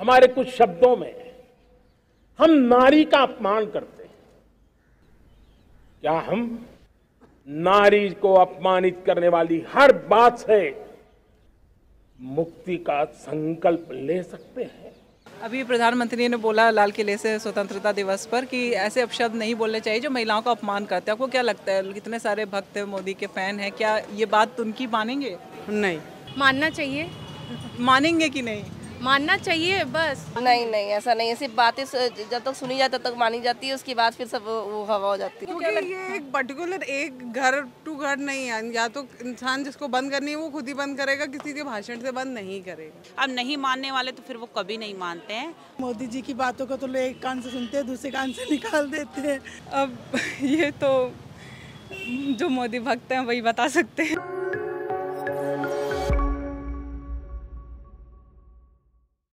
हमारे कुछ शब्दों में हम नारी का अपमान करते हैं। क्या हम नारी को अपमानित करने वाली हर बात से मुक्ति का संकल्प ले सकते हैं? अभी प्रधानमंत्री ने बोला लाल किले से स्वतंत्रता दिवस पर कि ऐसे अपशब्द नहीं बोलने चाहिए जो महिलाओं का अपमान करते हैं। आपको क्या लगता है? कितने सारे भक्त मोदी के फ़ैन हैं? क्या ये बात उनकी मानेंगे? नहीं। मानना चाहिए। मानेंगे कि नहीं? मानना चाहिए बस। नहीं नहीं ऐसा नहीं है। सिर्फ़ बातें जब तक सुनी जाए तब तक मानी जाती है उसके बाद फिर सब वो हवा हो जाती है। क्योंकि ये एक पर्टिकुलर एक घर टू घर नहीं है। या तो इंसान जिसको बंद करनी है वो खुद ही बंद करेगा किसी के भाषण से बंद नहीं करेगा। अब नहीं मानने वाले तो फिर वो कभी नहीं मानते हैं। मोदी जी की बातों को तो लोग एक कान से सुनते हैं दूसरे कान से निकाल देते हैं। अब ये तो जो मोदी भक्त हैं वही बता सकते हैं।